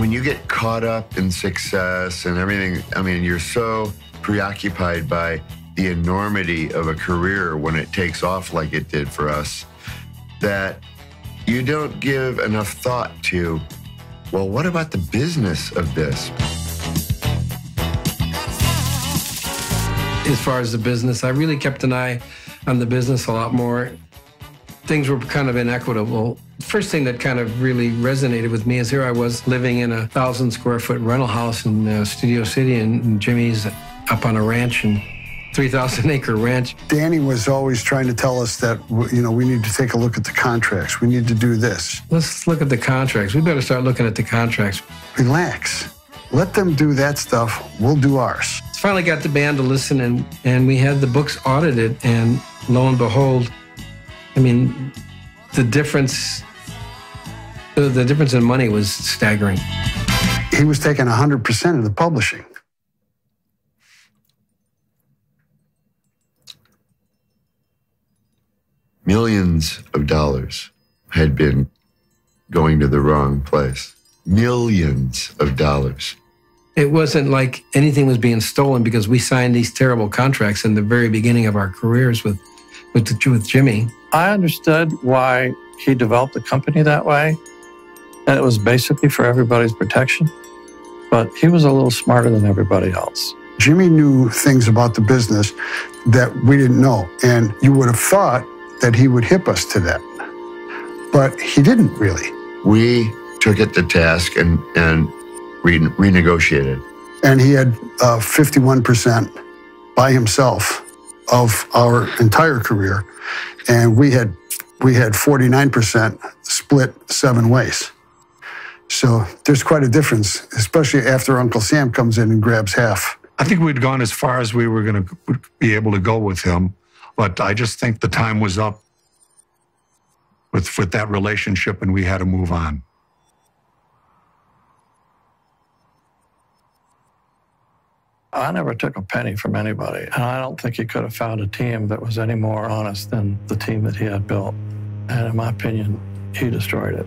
when you get caught up in success and everything, I mean, you're so preoccupied by the enormity of a career when it takes off like it did for us that you don't give enough thought to, well, what about the business of this? As far as the business, I really kept an eye on the business a lot more. Things were kind of inequitable first thing that kind of really resonated with me is here I was living in a thousand square foot rental house in uh, Studio City, and, and Jimmy's up on a ranch and 3,000 acre ranch. Danny was always trying to tell us that, you know, we need to take a look at the contracts. We need to do this. Let's look at the contracts. We better start looking at the contracts. Relax. Let them do that stuff. We'll do ours. Finally got the band to listen, and, and we had the books audited, and lo and behold, I mean, the difference uh, the difference in money was staggering. He was taking 100% of the publishing. Millions of dollars had been going to the wrong place. Millions of dollars. It wasn't like anything was being stolen because we signed these terrible contracts in the very beginning of our careers with, with, with Jimmy. I understood why he developed the company that way and it was basically for everybody's protection. But he was a little smarter than everybody else. Jimmy knew things about the business that we didn't know, and you would have thought that he would hip us to that. But he didn't really. We took it to task and, and re- renegotiated. And he had uh, 51% by himself of our entire career, and we had we had 49% split seven ways. So there's quite a difference, especially after Uncle Sam comes in and grabs half. I think we'd gone as far as we were going to be able to go with him, but I just think the time was up with with that relationship, and we had to move on. I never took a penny from anybody, and I don't think he could have found a team that was any more honest than the team that he had built. And in my opinion, he destroyed it.